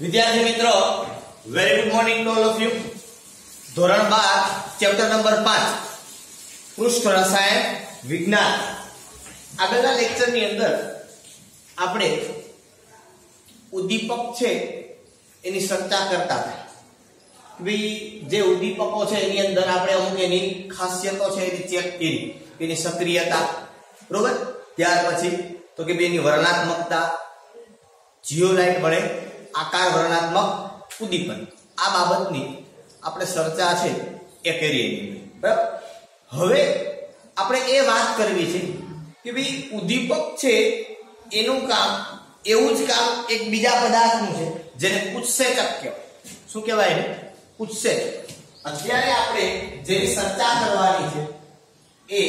વિદ્યાર્થી મિત્રો very good morning to all of you ધોરણ 12 ચેપ્ટર નંબર 5 પૃષ્ઠ રસાયણ વિજ્ઞાન. આગળના લેક્ચરની અંદર આપણે ઉદ્દીપક છે એની સત્તા કરતા હતા. જે ઉદ્દીપકો છે એની અંદર આપણે અમુક એની ખાસિયતો છે, એની ચેક કરી એની સક્રિયતા. બરોબર? ત્યાર પછી તો કે બે એની વર્ણાત્મકતા જીઓલાઇટ વડે આકાર વર્ણાત્મક ઉદ્દીપન. આ બાબતની આપણે ચર્ચા છે એ કરીએ બરાબર? હવે આપણે એ વાત કરવી છે કે ભાઈ ઉદ્દીપક છે એનું કામ, એવું જ કામ એક બીજા પદાર્થનું છે, જેને ઉત્સેચક કહેવાય. શું કહેવાય એને? ઉત્સેચક. અત્યારે આપણે જેની ચર્ચા કરવાની છે એ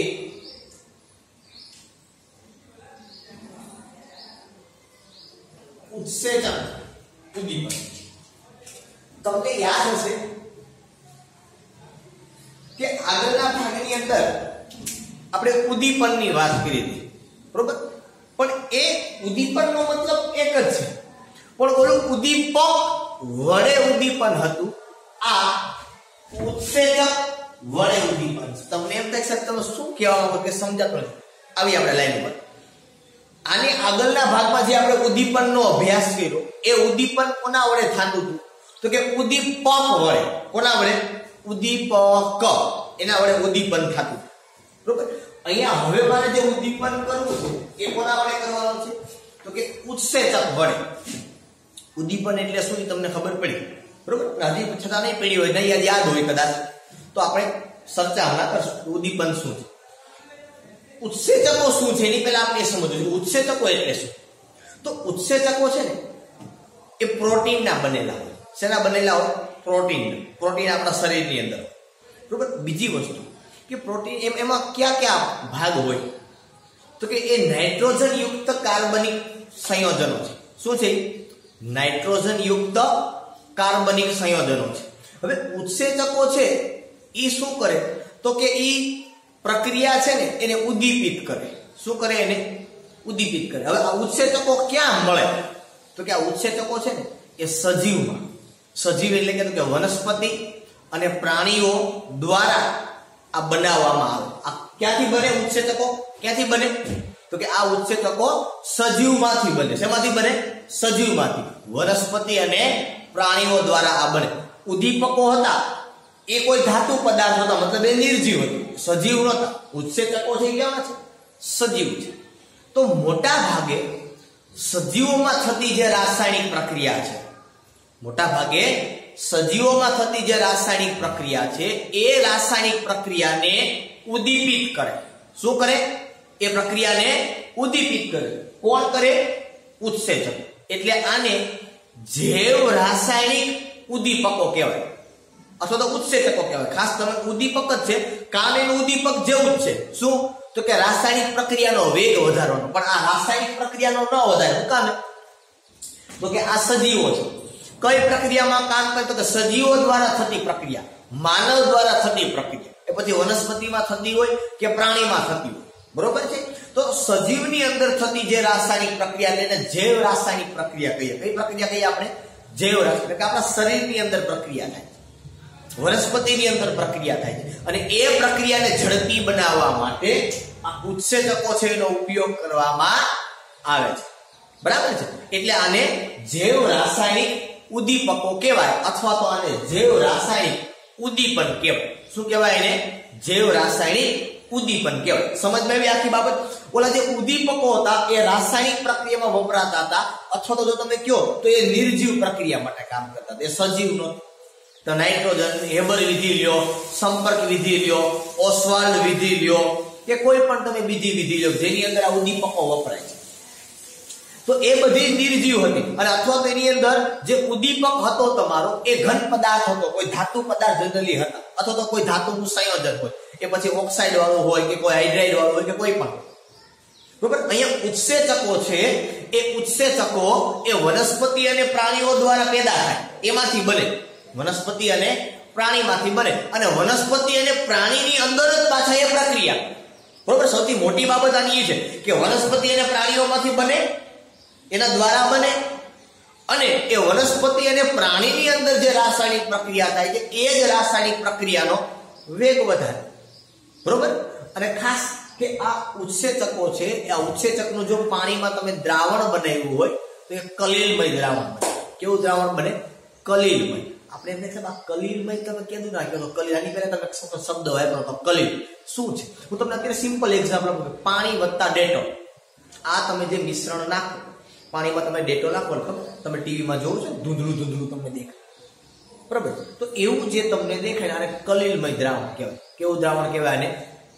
ઉત્સેચક ઉદ્દીપક તમને યાદ હશે કે આગળના ભાગની અંદર આપણે ઉદ્દીપનની વાત કરી હતી. બરોબર? પણ એ ઉદ્દીપનનો મતલબ એક જ છે. પણ ઓલું ઉદ્દીપક વડે ઉદ્દીપન હતું, આ ઉત્સેચક વડે ઉદ્દીપન તમને એમ થાય સાહેબ તમે શું કહેવા માંગો કે સમજાતો નથી. આવી આપણે લાઈન ઉપર. આની આગળના ભાગમાં જે આપણે ઉદ્દીપનનો અભ્યાસ કર્યો, એ ઉદ્દીપન કોના વડે થતું હતું? તો કે ઉદ્દીપક વડે. કોના વડે? ઉદ્દીપક. એના વડે ઉદ્દીપન થતું બરોબર? અહીંયા હવે મારે જે ઉદ્દીપન કરવું છે, એ કોના વડે કરવાનું છે? તો કે ઉત્સેચક વડે. ઉદ્દીપન એટલે શું તમને ખબર પડી? બરોબર? હજી છતાં નહીં પડી હોય, નહીં યાદ હોય કદાચ. તો આપણે ચર્ચા હમણાં કરશું ઉદ્દીપન શું છે? ઉત્સેચકો શું છે એની પહેલા આપણે સમજવું ઉત્સેચકો એટલે શું તો ઉત્સેચકો છે ને એ પ્રોટીનના બનેલા હોય શેના બનેલા હોય પ્રોટીન પ્રોટીન આપણા શરીરની અંદર બરોબર બીજી વસ્તુ કે પ્રોટીન એમ એમાં કયા કયા ભાગ હોય તો કે એ નાઇટ્રોજન યુક્ત કાર્બનિક સંયોજનો છે શું છે નાઇટ્રોજન યુક્ત કાર્બનિક સંયોજનો છે હવે ઉત્સેચકો છે એ શું કરે તો કે એ પ્રક્રિયા છે ને, એને ઉદ્દીપિત કરે. શું કરે એને? ઉદ્દીપિત કરે. હવે આ ઉત્સેચકો ક્યાં મળે? તો કે આ ઉત્સેચકો છે ને, એ સજીવમાં. સજીવ એટલે કે તો કે વનસ્પતિ અને પ્રાણીઓ દ્વારા આ બનાવવામાં આવે. આ ક્યાંથી બને ઉત્સેચકો? ક્યાંથી બને? તો કે આ ઉત્સેચકો સજીવમાંથી બને. શેમાંથી બને? સજીવમાંથી. વનસ્પતિ અને પ્રાણીઓ દ્વારા આ બને. ઉદ્દીપકો હતા. એ કોઈ ધાતુ પદાર્થ હતા મતલબ એ નિર્જીવ હતું. સજીવ નહોતા. ઉત્સેચકો છે કેવા છે? સજીવ છે. તો મોટા ભાગે સજીવોમાં થતી જે રાસાયણિક પ્રક્રિયા છે, મોટા ભાગે સજીવોમાં થતી જે રાસાયણિક પ્રક્રિયા છે, એ રાસાયણિક પ્રક્રિયાને ઉદ્દીપિત કરે. શું કરે? એ પ્રક્રિયાને ઉદ્દીપિત કરે. કોણ કરે? ઉત્સેચક. એટલે આને જૈવ રાસાયણિક ઉદ્દીપકો કહેવાય. અથવા તો ઉત્સેચકો કહેવાય. ખાસ તમે ઉદ્દીપક જ છે. કામ એનું ઉદ્દીપક જેવું જ છે. શું? તો કે રાસાયણિક પ્રક્રિયાનો વેગ વધારવાનો. પણ આ રાસાયણિક પ્રક્રિયાનો ન વધારે. શું તો કે આ સજીવો છે. કઈ પ્રક્રિયામાં કામ કરે? તો કે સજીવો દ્વારા થતી પ્રક્રિયા. માનવ દ્વારા થતી પ્રક્રિયા. એ પછી વનસ્પતિમાં થતી હોય કે પ્રાણીમાં થતી હોય. બરોબર છે? તો સજીવની અંદર થતી જે રાસાયણિક પ્રક્રિયા એને જૈવ રાસાયણિક પ્રક્રિયા કહીએ. કઈ પ્રક્રિયા કહીએ આપણે? જૈવ રાસાયણિક આપણા શરીરની અંદર પ્રક્રિયા થાય. વનસ્પતિની અંદર પ્રક્રિયા થાય છે. અને એ પ્રક્રિયાને ઝડપી બનાવવા માટે આ ઉત્સેચકો છે એનો ઉપયોગ કરવામાં આવે છે. બરાબર છે? એટલે આને જૈવ રાસાયણિક ઉદ્દીપકો કહેવાય, અથવા તો આને જૈવ રાસાયણિક ઉદ્દીપન કહેવાય. શું કહેવાય એને? જૈવ રાસાયણિક ઉદ્દીપન કહેવાય. સમજમાં આવી આખી બાબત? ઓલા જે ઉદ્દીપકો હતા, એ રાસાયણિક પ્રક્રિયામાં વપરાતા હતા, અથવા તો જો તમે કહો, તો એ નિર્જીવ પ્રક્રિયા માટે કામ કરતા હતા. એ સજીવ નહોતું. તો નાઇટ્રોજન હેબર વિધિ લ્યો, સંપર્ક વિધિ લ્યો ઓસ્વાલ્ડ વિધિ લ્યો, કે કોઈ પણ તમે બીજી વિધિ લ્યો, જેની અંદર આ ઉદ્દીપકો વપરાય છે. તો એ બધી નિર્જીવ હતી. અને અથવા તો એની અંદર જે ઉદ્દીપક હતો તમારો, એ ઘન પદાર્થ હતો. કોઈ ધાતુ પદાર્થ જનરલી હતા. અથવા તો કોઈ ધાતુનું સંયોજન હોય. એ પછી ઓક્સાઇડ વાળું હોય, કે કોઈ હાઇડ્રાઇડ વાળું હોય, કે કોઈ પણ. બરોબર? અહીંયા ઉત્સેચકો છે. એ ઉત્સેચકો એ વનસ્પતિ અને પ્રાણીઓ દ્વારા પેદા થાય. એમાંથી બને. વનસ્પતિ અને પ્રાણીમાંથી બને. અને વનસ્પતિ અને પ્રાણીની અંદર જ પાછા એ પ્રક્રિયા. બરોબર? સૌથી મોટી બાબત આની એ છે કે વનસ્પતિ અને પ્રાણીઓમાંથી બને, એના દ્વારા બને. અને એ વનસ્પતિ અને પ્રાણીની અંદર જે રાસાયણિક પ્રક્રિયા થાય છે, એ જ રાસાયણિક પ્રક્રિયાનો વેગ વધારે. બરોબર? અને ખાસ કે આ ઉત્સેચકો છે, આ ઉત્સેચકનું જો પાણીમાં તમે દ્રાવણ બનાવ્યું હોય, તો એ કલીલમય દ્રાવણ બને. કેવું દ્રાવણ બને? કલીલમય. આપણે એમને સાહેબ આ કલીલમય તમે કીધું નાખ્યો તો કલીલ આની પહેલા તમે શબ્દ વાપરો તો કલીલ શું છે? હું તમને અત્યારે સિમ્પલ એક્ઝામ્પલ આપું પાણી વત્તા ડેટો. આ તમે જે મિશ્રણ નાખો, પાણીમાં તમે ડેટો નાખો તમે ટીવીમાં જોવો છો ધૂંધળું ધૂંધળું તમને દેખાય. બરાબર? તો એવું જે તમને દેખાય આને કલીલમય દ્રાવણ કહેવાય. કેવું દ્રાવણ કહેવાય આને?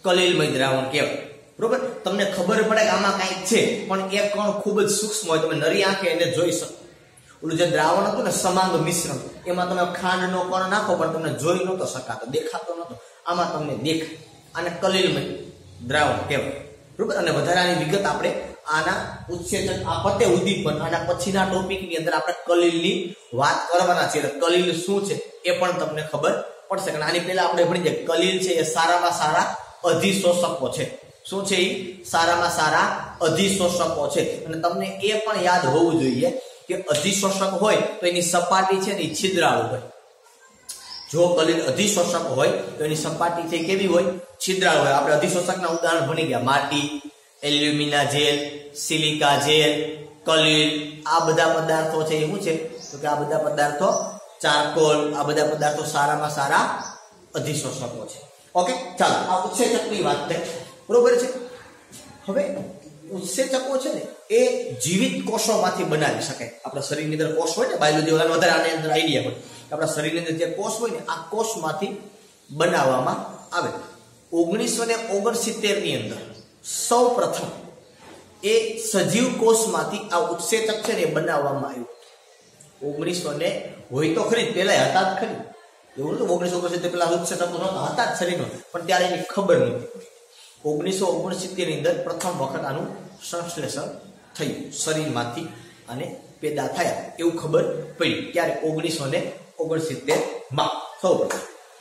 કલીલમય દ્રાવણ કહેવાય. બરોબર? તમને ખબર પડે કે આમાં કાંઈક છે, પણ એ કણ ખૂબ જ સૂક્ષ્મ હોય, તમે નરી આંખે એને જોઈ શકો. ઓલું જે દ્રાવણ હતું ને, સમાંગ મિશ્રણ, એમાં તમે ખાંડનો કણ નાખો, પણ તમને જોઈ નહોતો શકાતો, દેખાતો નહોતો. આમાં તમને દેખાય. અને કલીલમય દ્રાવણ કહેવાય. બરોબર? અને વધારાની વિગત આપણે આના ઉત્સેચન આ પતે ઉદ્દીપન, આના પછીના ટોપિકની અંદર આપણે કલીલની વાત કરવાના છે એટલે કલીલ શું છે એ પણ તમને ખબર પડશે. કારણ આની પહેલા આપણે ભણી જઈએ કલીલ છે એ સારામાં સારા અધિશોષકો છે. શું છે એ સારામાં સારા અધિશોષકો છે. અને તમને એ પણ યાદ હોવું જોઈએ કે અધિશોષક હોય તો એની સપાટી છે ને છિદ્રાળુ હોય. જો કલીલ અધિશોષક હોય તો એની સપાટી છે કેવી હોય? છિદ્રાળુ હોય. આપણે અધિશોષકના ઉદાહરણ ભણી ગયા. માટી, એલ્યુમિના જેલ, સિલિકા જેલ કલિલ આ બધા પદાર્થો છે એ શું છે? તો કે આ બધા પદાર્થો ચારકોલ, આ બધા પદાર્થો સારામાં સારા અધિશોષકો છે. ઓકે, ચાલો. આ ઉત્સેચકની વાત થઈ. બરોબર છે? હવે ઉત્સેચકો છે ને, એ જીવિત કોષોમાંથી બનાવી શકાય આપણા શરીરની અંદર કોષ હોય ને બાયોલોજી વધારે આની અંદર આઈડિયા હોય. આપણા શરીરની અંદર જે કોષ હોય ને, આ કોષમાંથી બનાવવામાં આવે. ઓગણીસો ને ઓગણસિત્તેરની અંદર સૌ પ્રથમ એ સજીવ કોષમાંથી આ ઉત્સેચક છે ને બનાવવામાં આવ્યું. ઓગણીસો ને હોય તો ખરી પેલા હતા જ ખરી. એવું નતું ઓગણીસો ઓગણસિત્તેર પેલા ઉત્સેચકો નહોતા, હતા જ શરીરનો પણ ત્યારે એની ખબર નહોતી. ઓગણીસો ઓગણસિત્તેરની અંદર પ્રથમ વખત આનું સંશ્લેષણ થયું શરીરમાંથી અને પેદા થયા એવું ખબર પડી. ત્યારે ઓગણીસો ને ઓગણસિત્તેરમાં. સૌ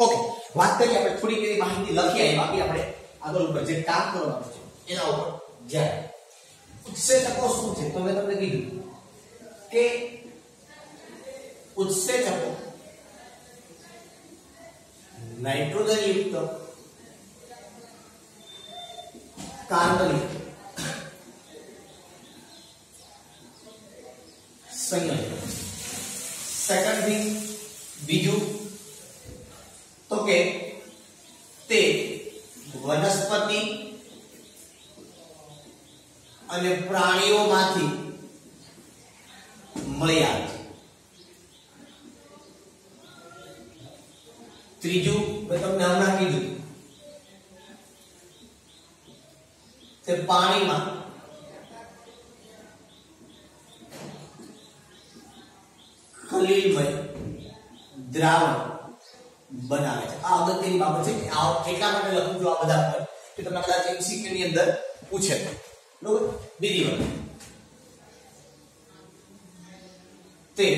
ઓકે વાત કરીએ આપણે થોડીક એવી માહિતી લખી આવી બાકી આપણે આગળ ઉપર જે કામ કરવાનું છે, એના ઉપર ધ્યાન ઉત્સેચકો શું છે? તો મેં તમને કીધું કે ઉત્સેચકો નાઇટ્રોજન યુક્ત સંયોજન સેકન્ડ થિંગ બીજું, તો કે તે વનસ્પતિ અને પ્રાણીઓમાંથી મળ્યા ત્રીજું, મેં તમને હમણાં કીધું. તે પાણીમાં ખલીલમય દ્રાવણ બનાવે છે. આ અગત્યની બાબત છે કે આ એટલા માટે લખું છું આ બધા પર, કે તમને કદાચ એમસીક્યુ ની અંદર પૂછે. બરોબર? બીજી વાત. તે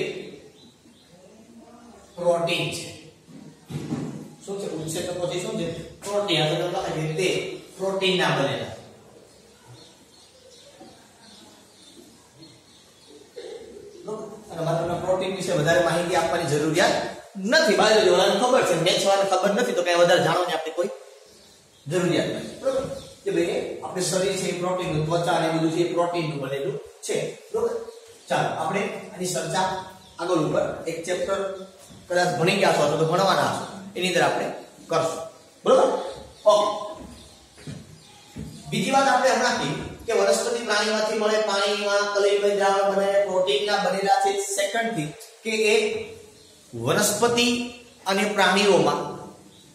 પ્રોટીન છે. શું છે? ઉત્સેચકો છે શું છે? પ્રોટીન. આ તો લખે છે તે પ્રોટીન ના બનેલા અને મારે તમને પ્રોટીન વિશે વધારે માહિતી આપવાની જરૂરિયાત નથી. બાજુ વાળાને ખબર છે. મેથ્સ વાળાને ખબર નથી તો કઈ વધારે જાણવાની આપણે કોઈ જરૂરિયાત નથી. કે ભાઈ, આપણે શરીર છે એ પ્રોટીન ત્વચા ને બધું છે એ પ્રોટીનનું બનેલું છે. બરોબર? ચાલો, આપણે આની ચર્ચા આગળ ઉપર એક ચેપ્ટર કદાચ ભણી ગયા છો તો ભણવાના છો, એની અંદર આપણે કરશું. બરોબર? ઓકે. બીજી વાત આપણે હમણાં કીધી કે વનસ્પતિ પ્રાણીમાંથી મળે પાણીમાં કલીલમય દ્રાવણ બને, પ્રોટીનના બનેલા છે સેકન્ડથી કે એ વનસ્પતિ અને પ્રાણીઓમાં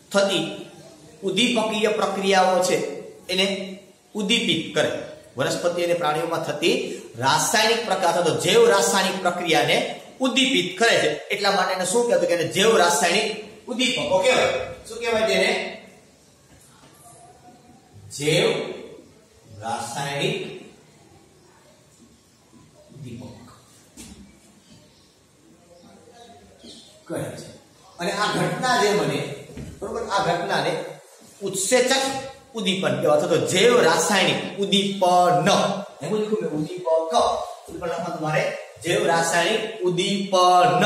થતી ઉદ્દીપકીય પ્રક્રિયાઓ છે એને ઉદ્દીપિત કરે. વનસ્પતિ અને પ્રાણીઓમાં થતી રાસાયણિક પ્રકાર થતો જૈવ રાસાયણિક પ્રક્રિયાને ઉદ્દીપિત કરે છે. એટલા માટે એને શું કહેવાય કે જૈવ રાસાયણિક ઉદ્દીપકો કહેવાય. શું કહેવાય તેને? જૈવ રાસાયણિક ઉદ્દીપક કહે છે. અને આ ઘટના જે બને, બરોબર? આ ઘટનાને ઉત્સેચક ઉદ્દીપન કહેવાય, અથવા તો જૈવ રાસાયણિક ઉદીપન એમ લખ્યું મેં, ઉદ્દીપક. લખવા તમારે જૈવ રાસાયણિક ઉદીપન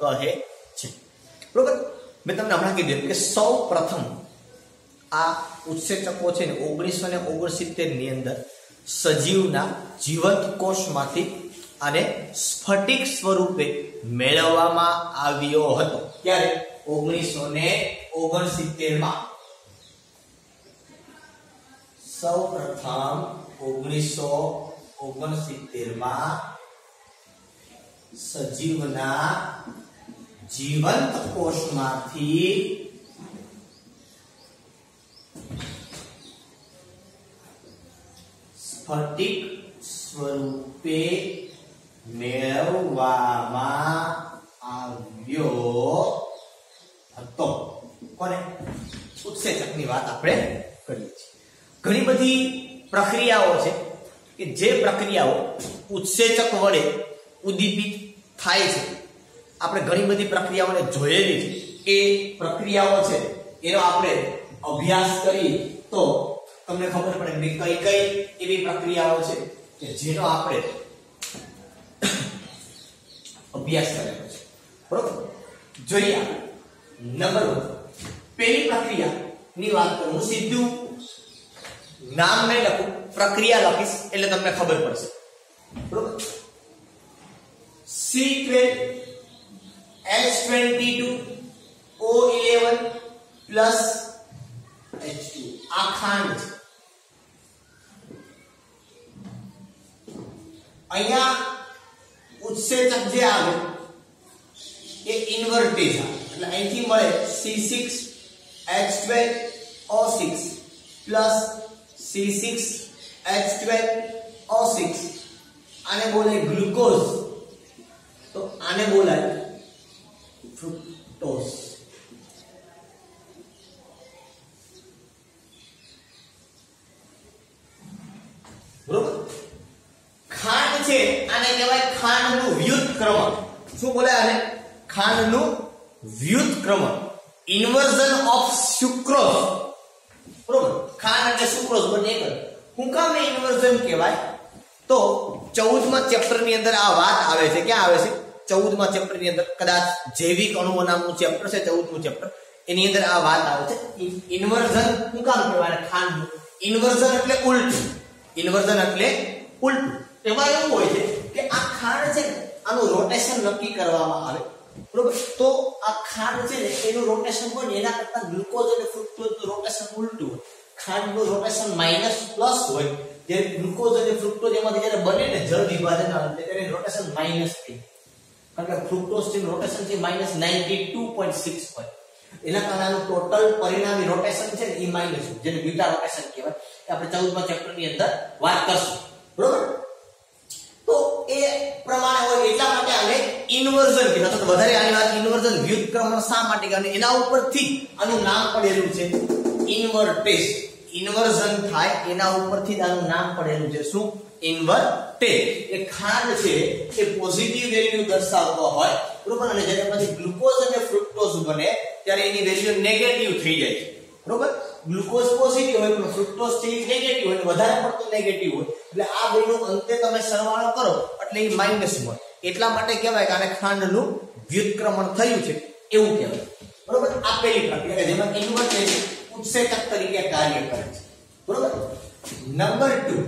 કહે છે. બરોબર? મેં તમને હમણાં કીધું કે સૌ પ્રથમ આ ઉત્સેચકો છે ને ઓગણીસો ને ઓગણસિત્તેરની અંદર સજીવના જીવંત કોષમાંથી આને સ્ફટિક સ્વરૂપે મેળવવામાં આવ્યો હતો. ત્યારે ઓગણીસો ને ઓગણસિત્તેરમાં. સૌ પ્રથમ ઓગણીસો ઓગણસિત્તેરમાં સજીવના જીવંત કોષમાંથી સ્ફટિક સ્વરૂપે મેળવવામાં આવ્યો હતો. કોને? ઉત્સેચકની વાત આપણે કરીએ છીએ. ઘણી બધી પ્રક્રિયાઓ છે કે જે પ્રક્રિયાઓ ઉત્સેચક વડે ઉદ્દીપિત થાય છે. આપણે ઘણી બધી પ્રક્રિયાઓને જોયેલી છે. એ પ્રક્રિયાઓ છે, એનો આપણે અભ્યાસ કરી તો તમને ખબર પડે કે કઈ કઈ એવી પ્રક્રિયાઓ છે કે જેનો આપણે અભ્યાસ કરેલો છે. બરોબર? જોઈએ નંબર વન, પેલી પ્રક્રિયા ની વાત કરું સીધું નામ નહીં લખું, પ્રક્રિયા લખીશ એટલે તમને ખબર પડશે. બરોબર? C12 H22 O11 plus H2 આ ખાંડ છે અહીંયા ઉત્સેચક જે આવે એ ઇન્વર્ટેજ આવે એટલે અહીંથી મળે C6 H12 O6 plus C6 H12 O6 આને બોલે ગ્લુકોઝ તો આને બોલાય ફ્રુક્ટોઝ બરોબર ખાંડ છે આને કહેવાય ખાંડનું વ્યુત્ક્રમણ. શું બોલાય આને? ખાંડનું વ્યુત્ક્રમણ. ઇન્વર્ઝન ઓફ સુક્રોઝ બરોબર? ખાંડ અને સુક્રોઝ બંને એક હું કામ ઇન્વર્ઝન કહેવાય? તો 14મા ચેપ્ટરની અંદર આ વાત આવે છે. ક્યાં આવે છે? 14મા ચેપ્ટરની અંદર. કદાચ જૈવિક અણુઓ નામનું ચેપ્ટર છે 14મું ચેપ્ટર એની અંદર આ વાત આવે છે. ઇન્વર્ઝન હું કામ કહેવાય ખાંડ ઇન્વર્ઝન એટલે ઉલટું. ઇન્વર્ઝન એટલે ઉલટું. એમાં એવું હોય છે કે આ ખાંડ છે ને, આનું રોટેશન નક્કી કરવામાં આવે. બરોબર? તો આ ખાંડ છે ને, એનું રોટેશન હોય ને, એના કરતા ગ્લુકોઝ અને ફ્રુક્ટોઝનું રોટેશન ઉલટું હોય. ખાંડનું રોટેશન માઇનસ પ્લસ હોય જ્યારે ગ્લુકોઝ અને ફ્રુક્ટોઝ એમાંથી જ્યારે બને ને, જળ વિભાજન આવે ત્યારે રોટેશન માઇનસ થઈ કારણ કે ફ્રુક્ટોઝ છે રોટેશન છે minus ninety two point six હોય. એના કારણે ટોટલ પરિણામી રોટેશન છે ને, એ માઇનસ જેને બીટા રોટેશન કહેવાય. એ આપણે ચૌદમા ચેપ્ટરની અંદર વાત કરશું. બરોબર? પ્રમાણે હોય એટલા માટે આને ઇન્વર્ઝન કહેવાય. તો વધારે આની વાત ઇન્વર્ઝન વ્યુત્ક્રમણ શા માટે કહેવાય? એના ઉપરથી આનું નામ પડેલું છે ઇન્વર્ટેસ ઇન્વર્ઝન થાય એના ઉપરથી આનું નામ પડેલું છે. શું? ઇન્વર્ટે એ ખાંડ છે એ પોઝિટિવ વેલ્યુ દર્શાવતો હોય. બરોબર? અને જ્યારે પછી ગ્લુકોઝ અને ફ્રુક્ટોઝ બને, ત્યારે એની વેલ્યુ નેગેટિવ થઈ જાય છે. બરોબર? ગ્લુકોઝ પોઝિટિવ હોય પણ ફ્રુક્ટોઝ છે નેગેટિવ હોય, વધારે પડતું નેગેટિવ હોય. એટલે આ બેનો અંતે તમે સરવાળો કરો, એટલે એ માઇનસ મળે. એટલા માટે કહેવાય કે આને ખાંડનું વ્યુત્ક્રમણ થયું છે, એવું કહેવાય. બરોબર? આ પેલી પ્રક્રિયા કે જેમાં ઇન્વર્ટેજ ઉત્સેચક તરીકે કાર્ય કરે છે. બરોબર? નંબર 2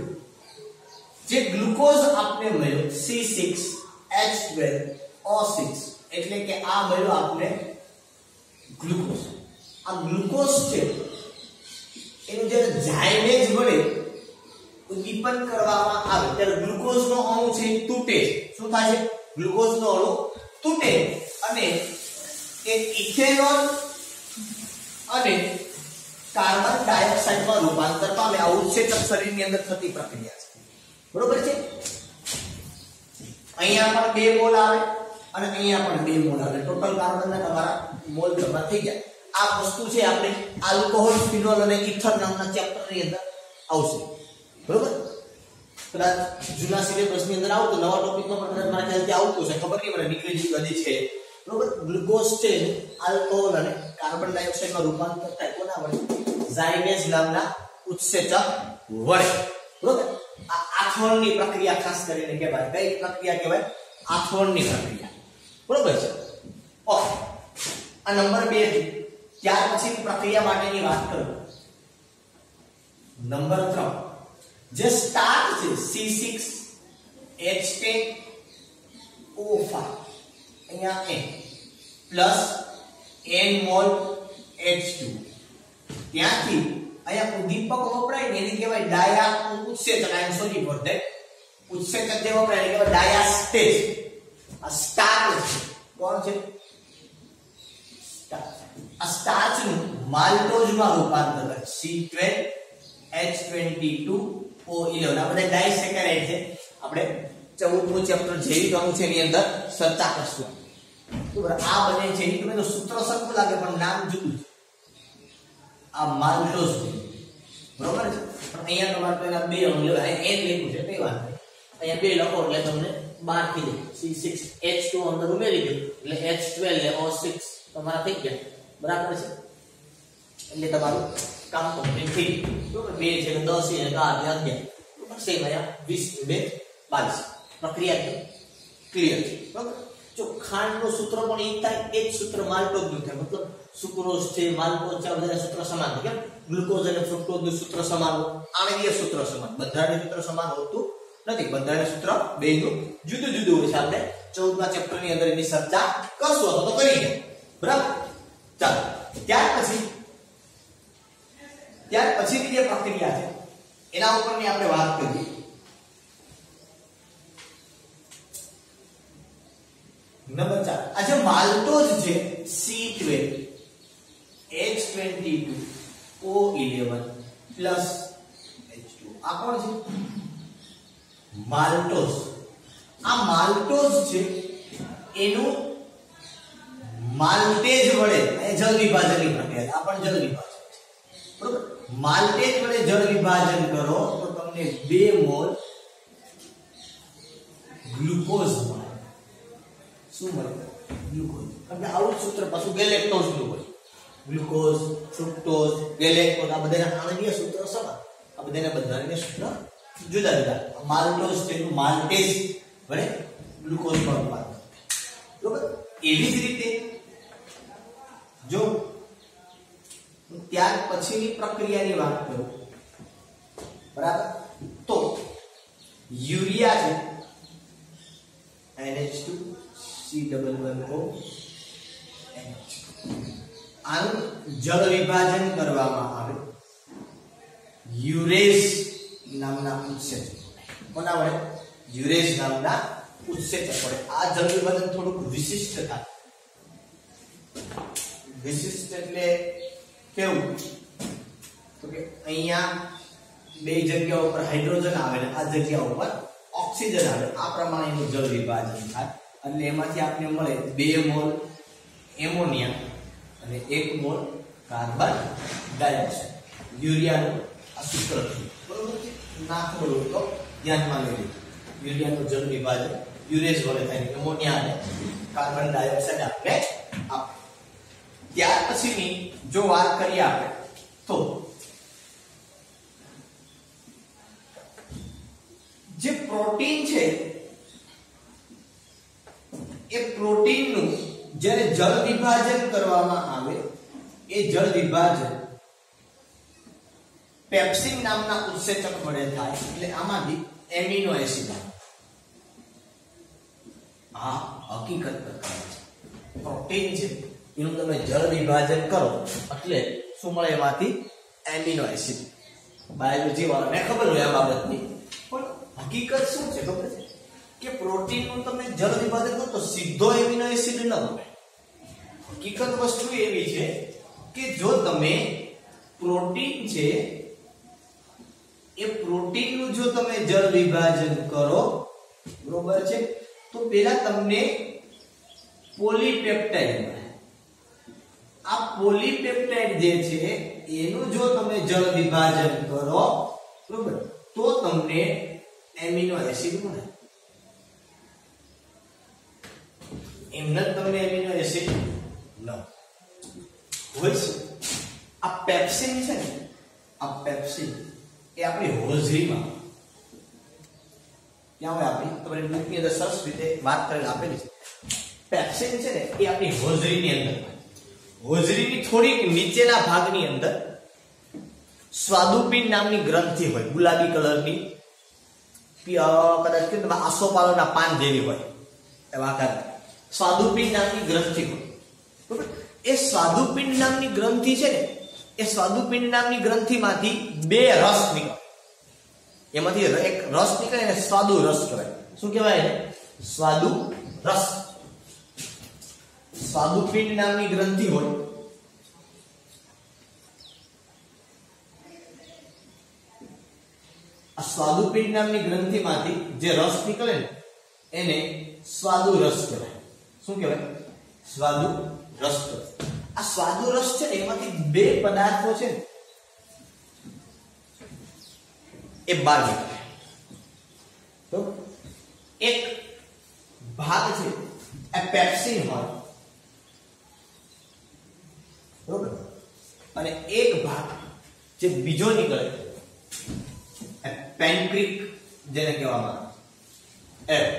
જે ગ્લુકોઝ આપને મળ્યો C6H12O6 એટલે કે આ મળ્યો આપને ગ્લુકોઝ. આ ગ્લુકોઝ છે એનું જ્યારે ઝાયમેજ વડે ઉદ્દીપન કરવામાં આવે. ત્યારે ગ્લુકોઝનો અણુ છે તૂટે શું થાય છે? ગ્લુકોઝનો અણુ તૂટે અને એ ઇથેનોલ અને કાર્બન ડાયોક્સાઇડમાં રૂપાંતર પામે. આ ઉત્સેચક શરીરની અંદર થતી પ્રક્રિયા છે. બરોબર છે? અહીંયા પણ બે મોલ આવે અને અહીંયા પણ બે મોલ આવે. ટોટલ કાર્બનના તમારા મોલ જમા થઈ ગયા. આ વસ્તુ છે આપણે આલ્કોહોલ ફિનોલ અને ઇથર નામના ચેપ્ટરની અંદર આવશે. બરોબર? કદાચ જૂના સિલેબસની અંદર આવતું નવા ટોપિકમાં પણ કદાચ મારા ખ્યાલથી આવતું છે ખબર નહીં મને, નીકળી ગઈ છે. બરોબર? ગ્લુકોઝ છે આલ્કોહોલ અને કાર્બન ડાયોક્સાઇડમાં રૂપાંતર થાય કોના વડે ઝાયનેઝ નામના ઉત્સેચક વડે બરોબર? આ આથોનની પ્રક્રિયા ખાસ કરીને કહેવાય. કઈ પ્રક્રિયા કહેવાય? આથવણની પ્રક્રિયા. બરોબર છે? ઓકે. આ નંબર બે છે. ત્યાર પછી પ્રક્રિયા માટેની વાત કરું નંબર ત્રણ જે સ્ટાર્ટ છે C6 H10 O5 અહીંયા N plus N mall H2 ત્યાંથી અહીંયા ઉદ્દીપક વપરાય ને એને કહેવાય ડાયા ઉત્સેચક. I am sorry for that ઉત્સેચક જે વપરાય એને કહેવાય ડાયાસ્ટેજ. આ સ્ટાર્ચ છે. કોણ છે? સ્ટાર્ચ આ સ્ટાર્ચનું માલ્ટોઝમાં રૂપાંતર કરે. C12 H22 O11 આ બધા ડાયસેકેરાઇડ છે. આપણે 14મો ચેપ્ટર જૈવિક અણુ છે એની અંદર ચર્ચા કરશું. બરાબર, આ બને છે. એ તમે તો સૂત્ર સરખું લાગે, પણ નામ જુદું આ માલ્ટોઝ બરોબર છે? પણ અહીંયા તમારે પહેલા બે અણુ લેવા એન લખ્યું છે, કઈ વાત અહીંયા બે લખો એટલે તમને બારથી જાય. C6H2 અંદર ઉમેરી દો. એટલે H12 એટલે O6 તમારા થઈ ગયા. બરાબર છે એટલે તમારું કામ કમ્પ્લીટ થઈ ગયું બરોબર બે છે એટલે 10 છે એટલે 8 ને 11 બરોબર સેમ અહીંયા 20 બે 22 પ્રક્રિયા ક્લિયર છે બરોબર જો ખાંડનું સૂત્ર પણ એ થાય એ જ સૂત્ર માલ્ટોઝનું થાય મતલબ સુક્રોઝ છે માલ્ટોઝ છે આ બધાના સૂત્ર સમાન છે કેમ ગ્લુકોઝ અને ફ્રુક્ટોઝનું સૂત્ર સમાન હોય આણવીય સૂત્ર સમાન બધાનું સૂત્ર સમાન હોતું નથી બધાના સૂત્ર બેનું જુદું જુદું હોય છે આપણે 14મા ચેપ્ટરની અંદર એની ચર્ચા કરશું અથવા તો કરીએ બરાબર ચાલો ત્યાર પછી ત્યાર પછીની જે પ્રક્રિયા છે એના ઉપરની આપણે વાત કરીએ નંબર 4 આ જે માલ્ટોઝ છે C12 H22 O11 plus H2 આ કોણ છે માલ્ટોઝ આ માલ્ટોઝ છે એનું માલ્ટેજ વડે, એ જળ વિભાજનની પ્રક્રિયા આ પણ જળ વિભાજન છે. બરોબર? માલતેજ વડે જળ વિભાજન કરો, તો તમને 2 મોલ ગ્લુકોઝ મળે. શું મળે? ગ્લુકોઝ. એટલે આવું સૂત્ર પાછું ગેલેક્ટોઝનું હોય. ગ્લુકોઝ, ફ્રુક્ટોઝ, ગેલેક્ટોઝ, આ બધાના આણવીય સૂત્ર સમાન. આ બધાના બંધારણીય સૂત્ર જુદા જુદા. માલ્ટોઝ તેનું માલ્ટેઝ વડે ગ્લુકોઝ પણ બરોબર? એવી જ રીતે જો ત્યાર પછીની પ્રક્રિયાની વાત કરું, બરાબર? તો યુરિયા છે NH2 C11O NH આનું જળ વિભાજન કરવામાં આવે. યુરેસ નામના ઉત્સેચક કોના વડે? યુરેસ નામના ઉત્સેચક વડે. આ જળ વિભાજન થોડુંક વિશિષ્ટ થાય. વિશિષ્ટ એટલે કેવું? તો કે અહીંયા બે જગ્યા ઉપર હાઇડ્રોજન આવે ને આ જગ્યા ઉપર ઓક્સિજન આવે. આ પ્રમાણેનું જળ વિભાજન થાય. એટલે એમાંથી આપને મળે બે મોલ એમોનિયા અને એક મોલ કાર્બન ડાયોક્સાઇડ. યુરિયાનું આ સૂત્ર છે. બરોબર છે? નાખ બોલું તો ધ્યાનમાં લઈ લીધું યુરિયાનું જળ વિભાજન યુરેઝ વડે થાય. એમોનિયા અને કાર્બન ડાયોક્સાઇડ આપણે આપે. ત્યાર પછીની જો વાત કરીએ આપણે, તો જે પ્રોટીન છે, એ પ્રોટીનનું જ્યારે જળ વિભાજન કરવામાં આવે, એ જળ વિભાજન પેપ્સિન નામના ઉત્સેચક વડે થાય, એટલે આમાંથી એમિનો એસિડ આ હકીકત છે. પ્રોટીન છે. એનું તમે જળ વિભાજન કરો, એટલે શું મળે એમાંથી એમિનો એસિડ. બાયોલોજી વાળાને ખબર હોય આ બાબતની. પણ હકીકત શું છે ખબર છે? કે પ્રોટીનનું તમે જળ વિભાજન કરો તો સીધો એમિનો એસિડ ન મળે હકીકત વસ્તુ એવી છે કે જો તમે પ્રોટીન છે, એ પ્રોટીનનું જો તમે જળ વિભાજન કરો, બરોબર છે, તો પેલા તમને પોલીપેપ્ટાઇડ મળે. આ પોલીપેપ્ટાઇડ જે છે, એનું જો તમે જળ વિભાજન કરો, બરોબર, તો તમને એમિનો એસિડ મળે. એમને તમને એમિનો એસિડ ન. હોય છે. આ પેપ્સિન છે ને, આ પેપ્સિન એ આપણી હોજરીમાં. ત્યાં હોય આપણી, તમારી બુકની અંદર સરસ રીતે વાત કરીને આપેલી છે. પેપ્સિન છે ને, એ આપણી હોજરીની અંદર હોજરીની થોડીક નીચેના ભાગની અંદર સ્વાદુપિંડ નામની ગ્રંથિ હોય, ગુલાબી કલરની. કદાચ કે આસોપાલવના પાન જેવી હોય, એવા આકાર. સ્વાદુપિંડ નામની ગ્રંથિ હોય. બરોબર? એ સ્વાદુપિંડ નામની ગ્રંથિ છે ને, એ સ્વાદુપિંડ નામની ગ્રંથિમાંથી બે રસ નીકળે. એમાંથી એક રસ નીકળે એને સ્વાદુ રસ કહેવાય. શું કહેવાય સ્વાદુ રસ સ્વાદુપિંડ નામની ગ્રંથિ હોય. આ સ્વાદુપિંડ નામની ગ્રંથિમાંથી જે રસ નીકળે ને, એને સ્વાદુ રસ કહેવાય. શું કહેવાય? સ્વાદુ રસ. આ સ્વાદુ રસ છે ને, એમાંથી બે પદાર્થો છે ને, એ બહાર નીકળે. તો એક ભાગ છે એ પેપ્સિન હોય બરોબર? અને એક ભાગ જે બીજો નીકળે એ પેન્ક્રિક જેને કહેવામાં આવે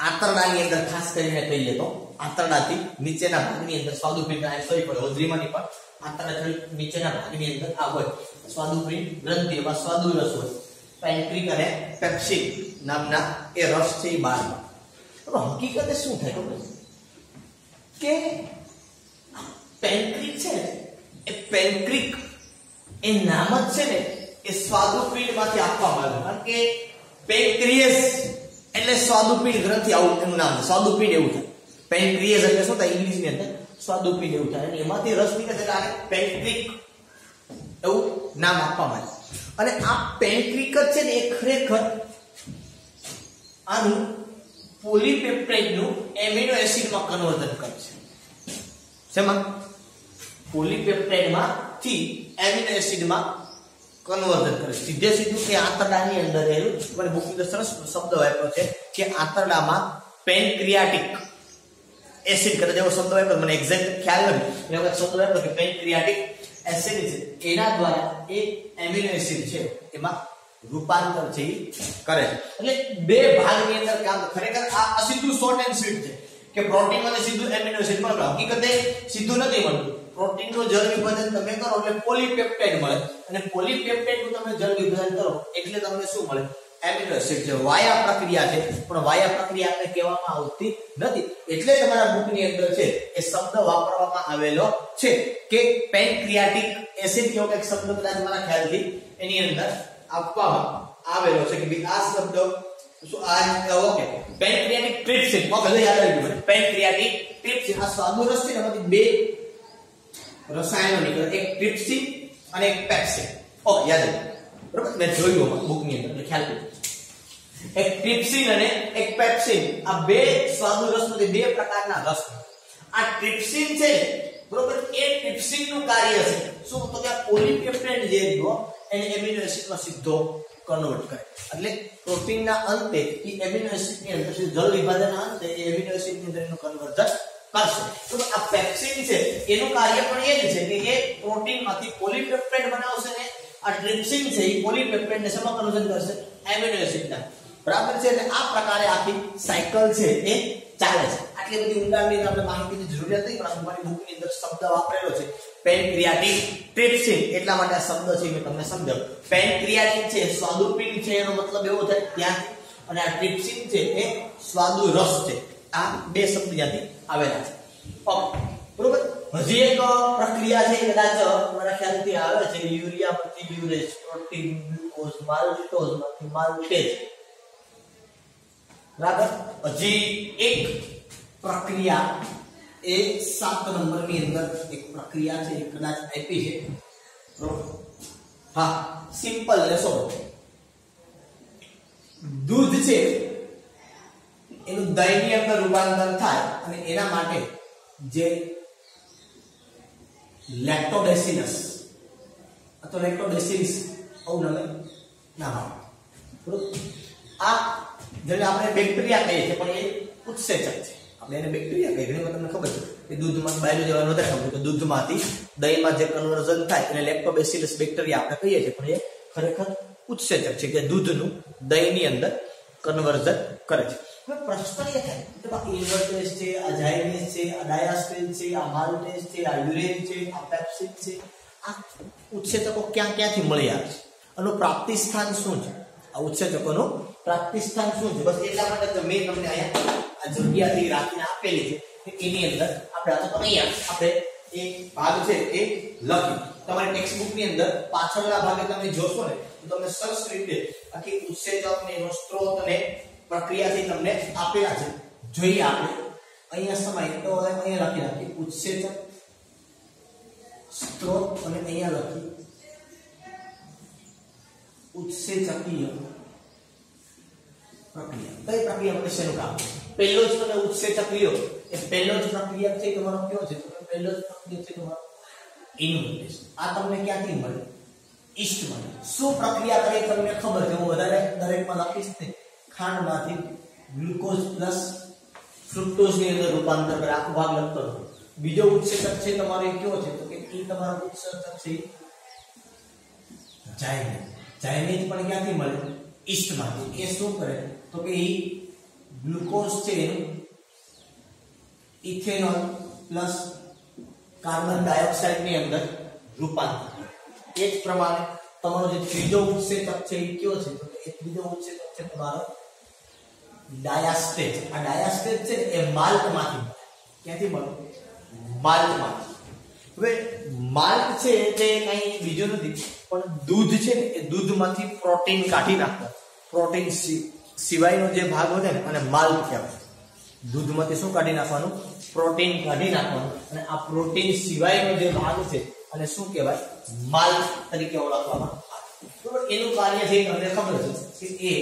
આંતરડાની અંદર ખાસ કરીને કહીએ તો આંતરડાથી નીચેના ભાગની અંદર સ્વાદુપિંડ સોય પડે હોજરીમાં પણ આંતરડા નીચેના ભાગની અંદર આ હોય. સ્વાદુપિંડ ગ્રંથિ એમાં સ્વાદુ રસ હોય. પેન્ક્રિક અને પેપ્સિક નામના એ રસ છે એ બહાર હકીકતે શું થાય કે પેન્ક્રિક છે ને એ પેન્ક્રિક એ નામ જ છે ને એ સ્વાદુપિંડમાંથી આપવામાં આવ્યું કારણ કે પેન્ક્રિયસ એટલે સ્વાદુપિંડ ગ્રંથિ આવું એનું નામ છે સ્વાદુપિંડ એવું થાય. પેન્ક્રિયસ એટલે શું થાય? ઇંગ્લિશની અંદર સ્વાદુપિંડ એવું થાય. અને એમાંથી રસ નીકળે એટલે આને પેન્ક્રિક એવું નામ આપવામાં આવ્યું અને આ પેન્ક્રિક જ છે ને, એ ખરેખર આનું પોલીપેપ્ટાઇડનું એમિનો એસિડમાં કન્વર્ઝન કરે છે. શેમાં? પોલીપેપ્ટાઇડમાંથી એમિનો એસિડમાં કન્વર્ઝન કરે. સીધે સીધું કે આંતરડાની અંદર રહેલું. મને બુકની સરસ શબ્દ આપ્યો છે કે આંતરડામાં પેનક્રિયાટિક એસિડ કરે જેવો શબ્દ આપ્યો મને એક્ઝેક્ટ ખ્યાલ નથી. એવો શબ્દ આપ્યો કે પેનક્રિયાટિક એસિડ છે. એના દ્વારા એ એમિનો એસિડ છે એમાં રૂપાંતર છે કરે છે. એટલે બે ભાગની અંદર કામ ખરેખર આ સીધું શોર્ટ એન્ડ સ્વીટ છે. કે પ્રોટીન અને સીધું એમિનો એસિડ પણ હકીકતે સીધું નથી મળતું. પ્રોટીનનું જળ વિભાજન તમે કરો એટલે પોલીપેપ્ટાઇડ મળે. અને પોલીપેપ્ટાઇડનું તમે જળ વિભાજન કરો એટલે તમને શું મળે? એમિનો એસિડ છે વાયા પ્રક્રિયા છે, પણ વાયા પ્રક્રિયા આપણે કહેવામાં આવતી નથી. એટલે તમારા બુકની અંદર છે, એ શબ્દ વાપરવામાં આવેલો છે કે પેનક્રિયાટિક એસિડ કેવો કંઈક શબ્દ કદાચ મારા ખ્યાલથી એની અંદર આપવામાં આવેલો છે કે આ શબ્દ, શું આ ઓકે. પેનક્રિયાટિક ટ્રિપ્સિન, ઓકે યાદ આવી ગયું પેનક્રિયાટિક ટ્રિપ્સિન, આ બે રસાયણો નીકળે એક ટ્રિપ્સિન અને એક પેપ્સી ઓકે યાદ આવ્યું બરોબર? મેં જોયું બુકની અંદર. એટલે ખ્યાલ પડ્યો એક ટ્રિપ્સિન અને એક પેપ્સિન આ બે સ્વાદુ રસમાંથી બે પ્રકારના રસ. આ ટ્રિપ્સિન છે, બરોબર? એ ટ્રિપ્સિનનું કાર્ય છે. શું? તો કે પોલીપેપ્ટાઇડ જે જો એને એમિનો એસિડમાં સીધો કન્વર્ટ કરે. એટલે પ્રોટીનના અંતે એ એમિનો એસિડની અંદર જળ વિભાજનના અંતે, એ એમિનો એસિડની અંદર એનું કન્વર્ઝન કરશે. તો આ પેપ્સિન છે, એનું કાર્ય પણ એ જ છે કે એ પ્રોટીનમાંથી પોલીપેપ્ટાઇડ બનાવશે ને આ ટ્રિપ્સિન છે, એ પોલીપેપ્ટાઇડને કન્વર્ઝન કરશે? એમિનો એસિડના બરાબર છે? એટલે આ પ્રકારે આખી સાયકલ છે એ ચાલે છે. આટલી બધી ઊંડાણની આપણે માહિતીની જરૂરિયાત નહીં, પણ આ મારી બુકની અંદર શબ્દ વાપરેલો છે. પેનક્રિયાટિન ટ્રિપ્સિન એટલા માટે આ શબ્દ છે, મેં તમને સમજાવ્યું. પેનક્રિયાટિન છે, સ્વાદુપિંડ છે, એનો મતલબ એવો થાય ત્યાં અને આ ટ્રિપ્સિન છે, એ સ્વાદુ રસ છે. આ બે શબ્દ ત્યાંથી. આવેલા છે. ઓકે, બરોબર? હજી એક પ્રક્રિયા છે એ કદાચ મારા ખ્યાલથી આવે છે, યુરિયા પછી યુરેજ પ્રોટીન, ગ્લુકોઝ માલ્ટોઝમાંથી માલ્ટેઝ બરાબર? હજી એક પ્રક્રિયા, એ સાત નંબરની અંદર એક પ્રક્રિયા છે, એ કદાચ આપી છે. બરોબર? હા, સિમ્પલ લેશો દૂધ છે એનું દહીંની અંદર રૂપાંતર થાય અને એના માટે જે લેક્ટોડેસિનસ અથવા લેક્ટોડેસિલિસ આવું નામે ના હોય આ જેને આપણે બેક્ટેરિયા કહીએ છીએ, પણ એ ઉત્સેચક છે. આપણે એને બેક્ટેરિયા કહીએ, ઘણી તમને ખબર છે કે દૂધમાં બાયોલોજી જવાનું વધારે ખબર કે દૂધમાંથી દહીંમાં જે કન્વર્ઝન થાય, એને લેક્ટોબેસિલસ બેક્ટેરિયા આપણે કહીએ છીએ, પણ એ ખરેખર ઉત્સેચક છે, કે દૂધનું દહીંની અંદર કન્વર્ઝન કરે છે. પ્રશ્ન એ થાય. કે બા ઇન્વર્ટેજ છે, આ ઝાયનેસ છે, આ ડાયાસ્ટેન છે, આ માલ્ટેજ છે, આ યુરેન છે, આ પેપ્સિન છે, આ ઉત્સેચકો ક્યાં ક્યાંથી મળી આવે છે? આનું પ્રાપ્તિ સ્થાન શું છે? આ ઉત્સેચકોનું પ્રાપ્તિ સ્થાન શું છે? બસ એટલા માટે તો મેં તમને અહીંયા આ જગ્યાથી રાખીને આપેલી છે એની અંદર આપણે આ તો અહીંયા આપણે એ ભાગ છે એ લખી. તમારી ટેક્સ્ટની અંદર પાછળના ભાગે તમે જોશો ને, તો તમને સરસ રીતે આખી ઉત્સેચક ને એનો સ્ત્રોત ને પ્રક્રિયાથી તમને આપેલા છે. જોઈએ આપણે. અહીંયા સમય. તો અહીંયા લખી રાખી ઉત્સેચક સ્ત્રોત અને અહીંયા લખી ઉત્સેચકીય પ્રક્રિયા. કઈ પ્રક્રિયા આપણે શેનું કામ પહેલો જ મને ઉત્સેચક લ્યો. એ પહેલો જ પ્રક્રિયા છે તમારો કયો છે? પહેલો જ પ્રક્રિયા છે તમારો ઇન્વર્ટેજ આ તમને ક્યાંથી મળે? ઈસ્ટ મળે શું પ્રક્રિયા કરે તમને ખબર છે? હું વધારે દરેકમાં લખીશ ને ખાંડમાંથી ગ્લુકોઝ પ્લસ ફ્રુક્ટોઝની અંદર રૂપાંતર કરે, આખો ભાગ લખતો નથી બીજો ઉત્સેચક છે તમારો એ કયો છે? તો કે એ તમારો ઉત્સેચક છે જાયનેજ જાયનેજ પણ ક્યાંથી મળે? ઈસ્ટમાંથી. એ શું કરે? તો કે એ ગ્લુકોઝ છે એનું ઇથેનોલ પ્લસ કાર્બન ડાયોક્સાઇડની અંદર રૂપાંતર એ જ પ્રમાણે તમારો જે ત્રીજો ઉત્સેચક છે એ કયો છે? તો એ ત્રીજો ઉત્સેચક છે તમારો ડાયાસ્ટેજ આ ડાયાસ્ટેજ છે એ માલ્કમાંથી મળે. ક્યાંથી મળે? માલ્કમાંથી. હવે માલ્ક છે તે કઈ બીજું નથી, પણ દૂધ છે ને, એ દૂધમાંથી પ્રોટીન કાઢી નાખતા. પ્રોટીન સિવાયનો જે ભાગ હોય ને અને માલ્ટ કહેવાય. દૂધમાંથી શું કાઢી નાખવાનું? પ્રોટીન કાઢી નાખવાનું. અને આ પ્રોટીન સિવાયનો જે ભાગ છે અને શું કહેવાય? માલ તરીકે ઓળખવામાં આવે. એનું કાર્ય છે, તમને ખબર છે કે એ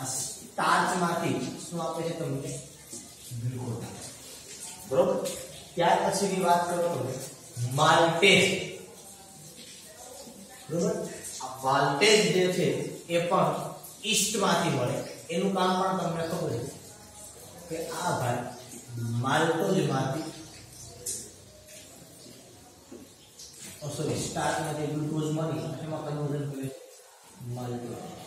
આ સ્ટાર્ચમાંથી શું આપે છે તમને? ગ્લુકોઝ બરોબર? ત્યાર પછીની વાત કરો તમે માલ્ટેજ બરોબર? આ માલ્ટેજ જે છે એ પણ ઈસ્ટમાંથી મળે. એનું કામ પણ તમને ખબર છે કે આ ભાઈ માલ્ટોઝમાંથી સોરી સ્ટાર્ટમાં જે ગ્લુકોઝ મળી એમાં કન્વર્ઝન કરે માલ્ટોઝ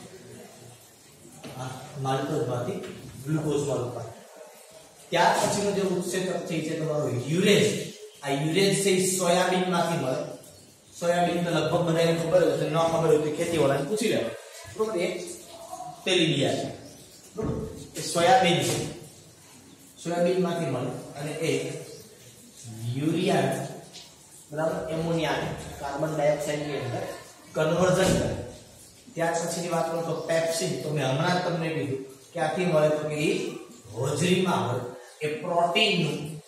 આ માલ્ટોઝમાંથી ગ્લુકોઝમાં રૂપાંતર ત્યાર પછીનો જે ઉત્સેચક છે છે તમારો યુરેજ આ યુરેજ છે સોયાબીનમાંથી મળે. સોયાબીન તો લગભગ બધાને ખબર હોય તો ન ખબર હોય તો ખેતીવાળાને પૂછી લેવા બરોબર? એ તેલીબિયા છે. બરોબર? એ સોયાબીન છે. સોયાબીનમાંથી મળે અને એ યુરિયા, બરાબર? એમોનિયા, કાર્બન ડાયોક્સાઇડની અંદર કન્વર્ઝન કરે. ત્યાર પછીની વાત કરું તો પેપ્સિન તો મેં હમણાં તમને કીધું, ક્યાંથી મળે તો કે એ હોજરીમાં હોય એ પ્રોટીનનું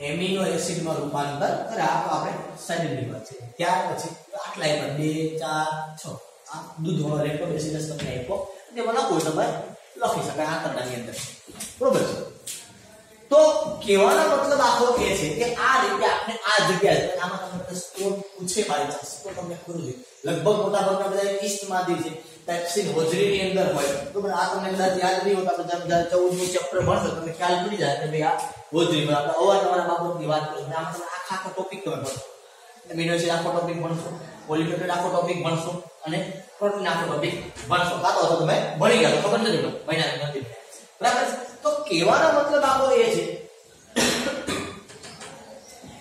એમિનો એસિડમાં રૂપાંતર કરે. આ આપણે શરીરની વાત છે. ત્યાર પછી આટલા આપ્યા. બે, ચાર, છ. આ દૂધવાળો રેકોમેન્ડેશન તમને આપ્યો. તેમાં લખવું તમે, લખી શકાય આંતરડાની અંદર. બરોબર છે? તો કહેવાનો મતલબ આખો એ છે કે આ રીતે આપણે આ જગ્યાએ આમાં તમને સ્કોર પૂછે મારી પાસે. તો તમને ખબર છે. લગભગ મોટા ભાગના બધા ઈસ્ટમાંથી છે. પેપ્સિન હોજરીની અંદર હોય. બરોબર આ તમને કદાચ યાદ નહીં હોતા બધા બધા ચૌદમું ચેપ્ટર ભણશો તમને ખ્યાલ પડી જાય કે ભાઈ આ હોજરીમાં આપણે અવારનવાર બાબતની વાત કરીએ આમાં તમે આખા આખો ટોપિક તમે ભણશો. એમિનો આખો ટોપિક ભણશો. પોલિપેપ્ટાઇડ આખો ટોપિક ભણશો. અને પ્રોટીન આખો ટોપિક ભણશો. કાં તો તમે ભણી ગયા તો ખબર નથી મહિના નથી. બરાબર તો કહેવાનો મતલબ આપણો એ છે.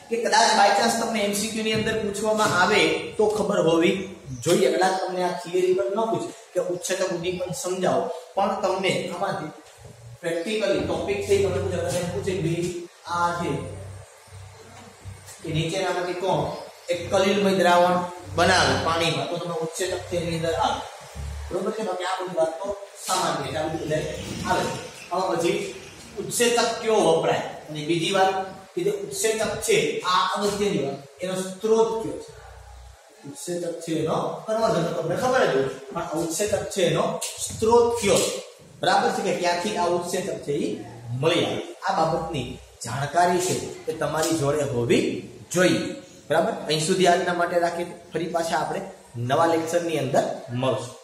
કે કદાચ બાય ચાન્સ તમને એમસીક્યુ ની અંદર પૂછવામાં આવે તો ખબર હોવી જોઈએ. કદાચ તમને આ થિયરી પર ન પૂછે કે ઉચ્ચતમ ઉદ્દીપન સમજાવો. પણ તમને આમાંથી પ્રેક્ટિકલી ટોપિકથી તમને પૂછે પૂછે કે આ છે કે નીચેનામાંથી કોણ? એક કલીલમય દ્રાવણ બનાવે પાણીમાં. તો તમે ઉચ્ચતમ થિયરી અંદર આવે. બરોબર છે? બાકી આ બધી વાત તો સામાન્ય છે આ બધી આવે હવે પછી ઉત્સેચક કયો વપરાય? અને બીજી વાત કે જે ઉત્સેચક છે, આ અગત્યની વાત, એનો સ્ત્રોત કયો છે? ઉત્સેચક છે એનો કન્વર્ઝન તમને ખબર જ હોય પણ ઉત્સેચક છે એનો સ્ત્રોત કયો છે? બરાબર છે કે ક્યાંથી આ ઉત્સેચક છે એ મળી આવે? આ બાબતની જાણકારી છે એ તમારી જોડે હોવી જોઈએ. બરાબર? અહીં સુધી આજના માટે રાખી ફરી પાછા આપણે નવા લેક્ચરની અંદર મળશું.